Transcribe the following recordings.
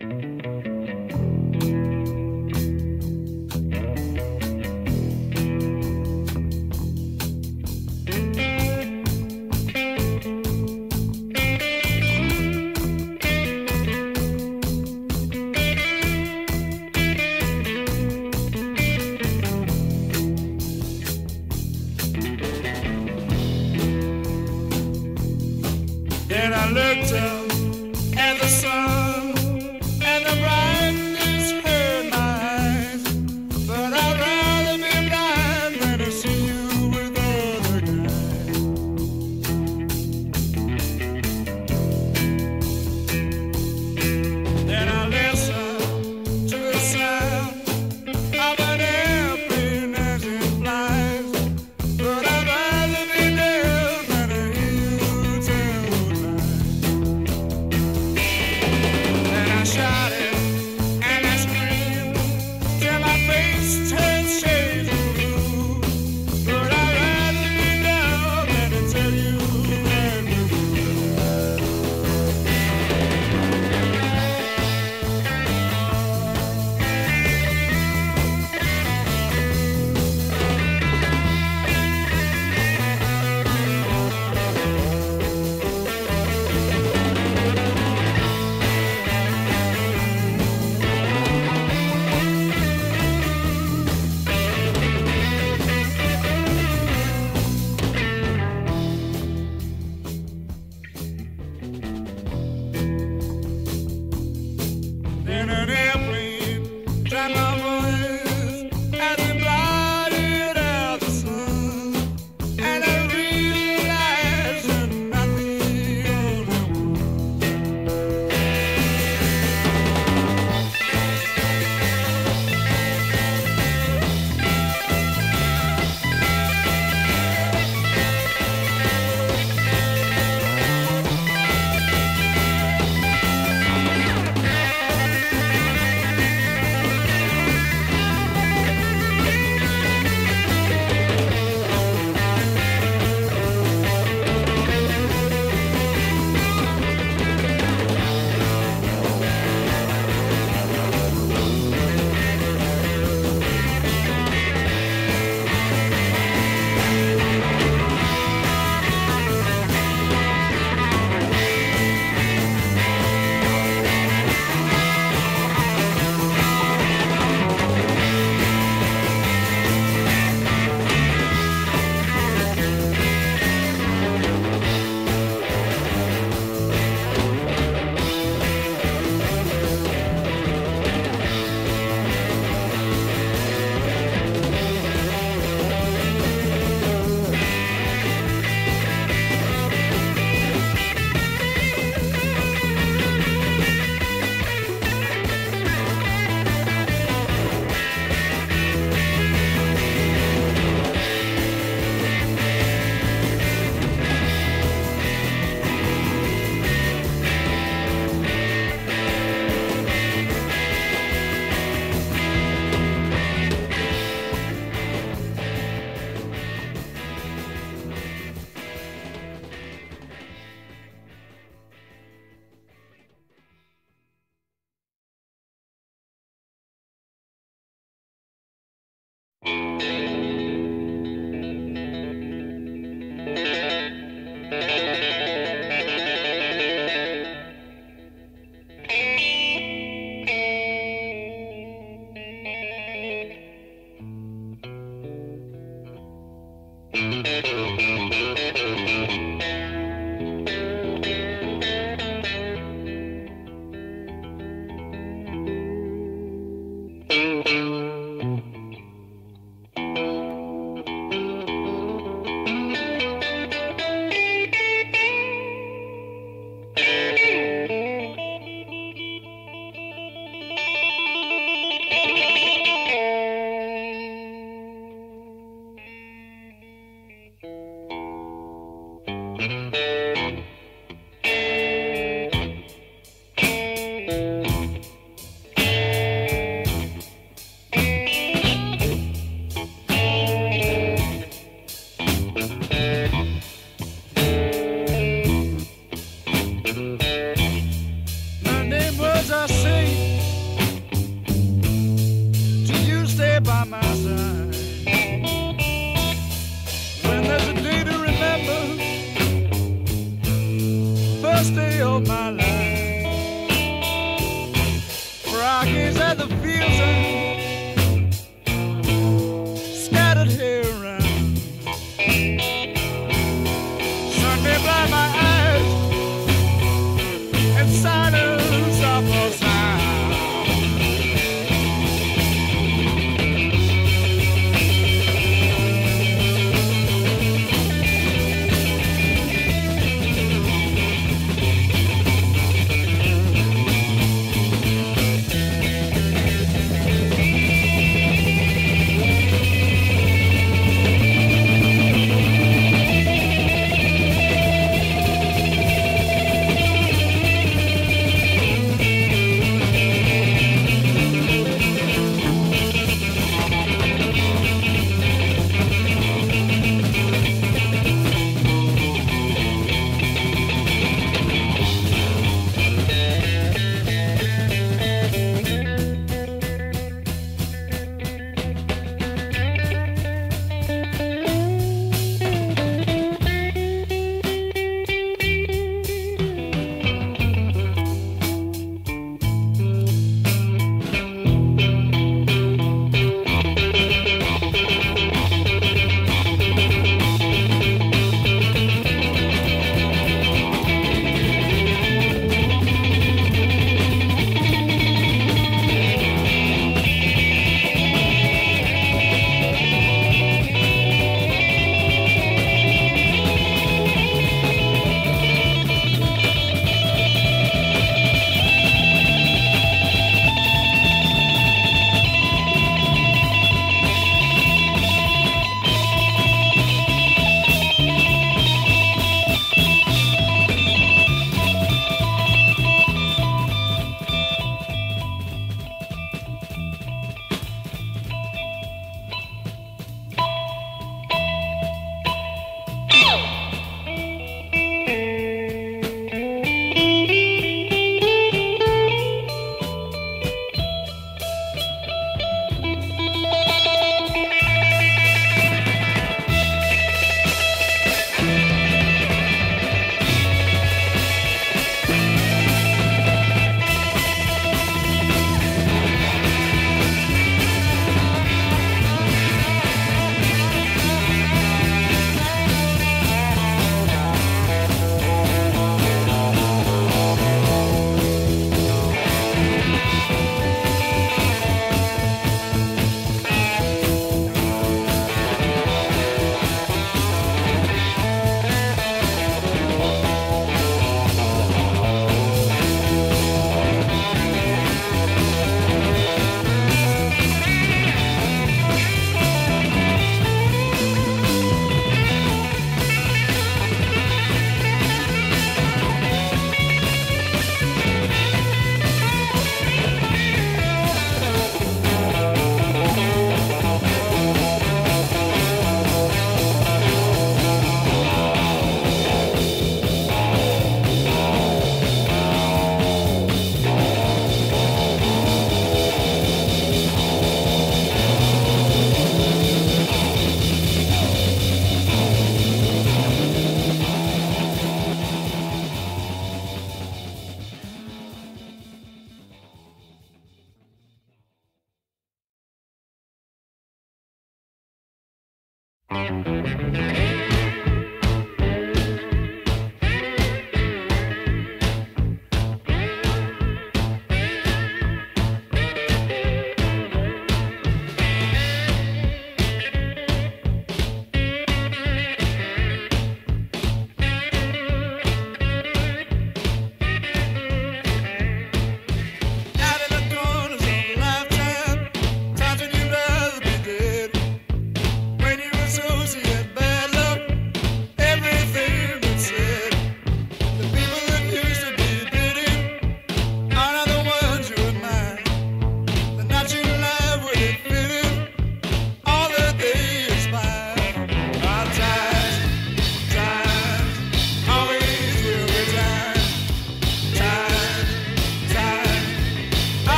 My neighbors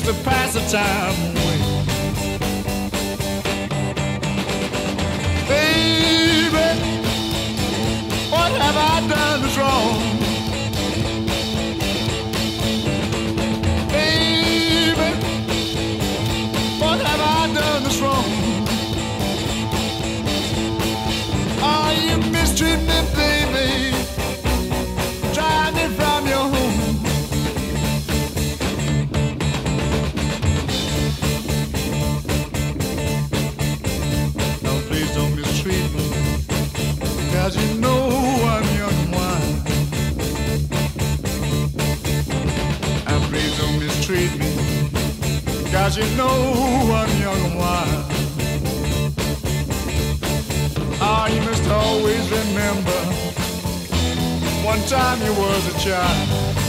just to pass the time. one time you was a child.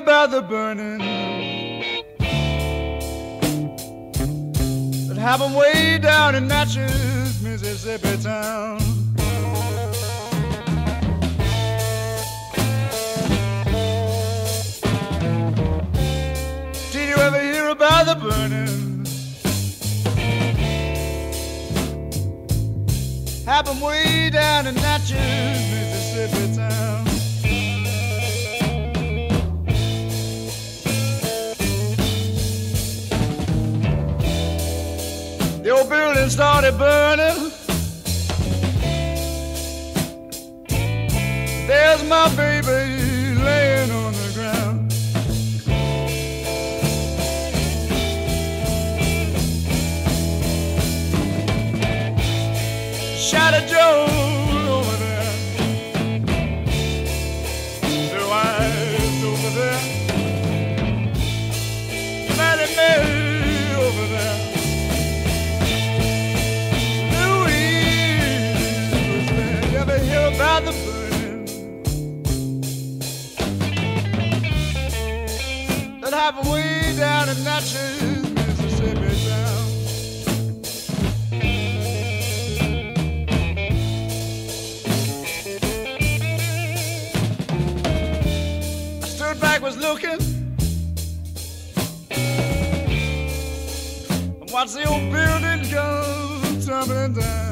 About the burning that happened way down in Natchez, Mississippi town? Did you ever hear about the burning? Happened way down in Natchez, Mississippi town. Old building started burning. There's my baby laying on the ground. Shadow Joe happened way down in Natchez, Mississippi town? I stood back, was looking. and Watched the old building go tumbling down.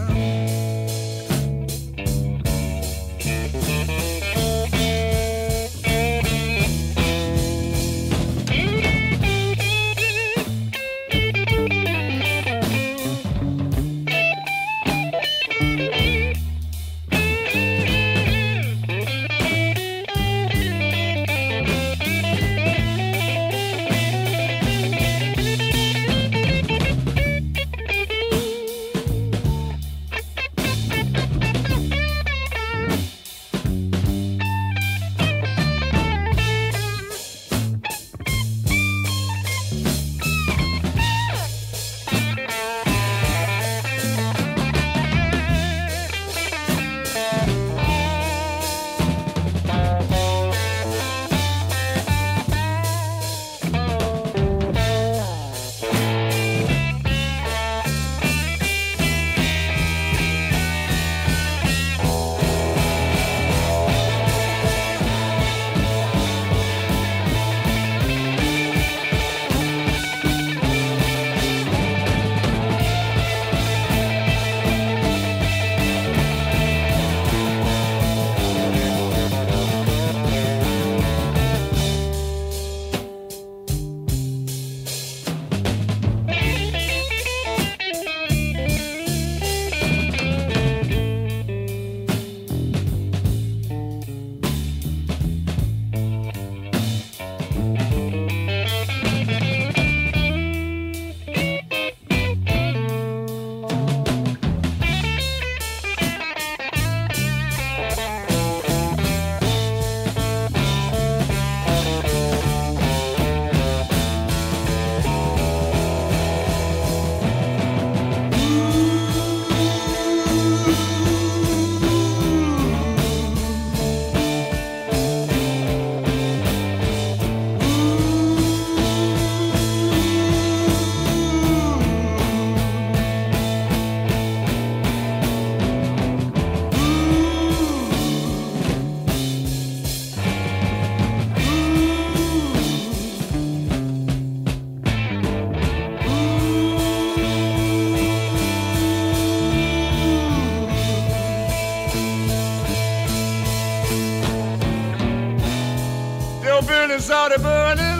Started burning.